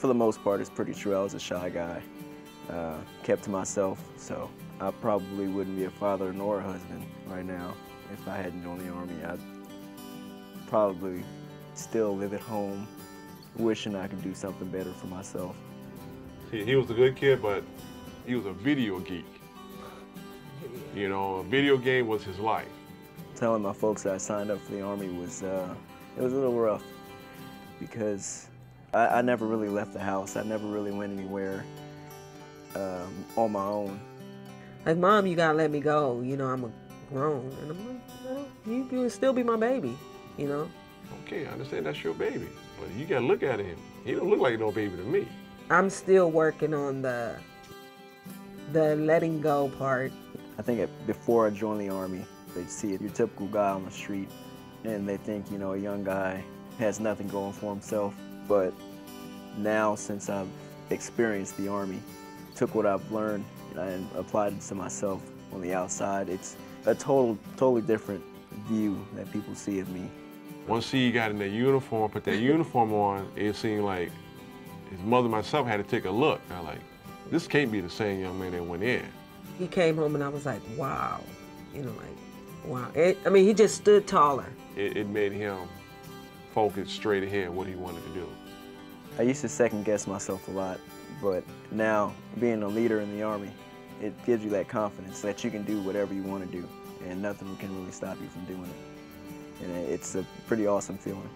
For the most part, it's pretty true. I was a shy guy, uh, kept to myself, so I probably wouldn't be a father nor a husband right now if I hadn't joined the Army. I'd probably still live at home, wishing I could do something better for myself. He, he was a good kid, but he was a video geek. You know, a video game was his life. Telling my folks that I signed up for the Army was, uh, it was a little rough because I, I, never really left the house. I never really went anywhere um, on my own. Like, mom, you gotta let me go. You know, I'm a grown. And I'm like, no, you can still be my baby, you know? Okay, I understand that's your baby, but you gotta look at him. He don't look like no baby to me. I'm still working on the the letting go part. I think before I joined the Army, they see your typical guy on the street and they think, you know, a young guy has nothing going for himself. But now, since I've experienced the Army, took what I've learned and applied it to myself on the outside, it's a total, totally different view that people see of me. Once he got in that uniform, put that uniform on, it seemed like his mother and myself had to take a look. I like, this can't be the same young man that went in. He came home and I was like, wow. You know, like, wow. It, I mean, he just stood taller. It, it made him focus straight ahead what he wanted to do. I used to second guess myself a lot, but now being a leader in the Army, it gives you that confidence that you can do whatever you want to do and nothing can really stop you from doing it. And it's a pretty awesome feeling.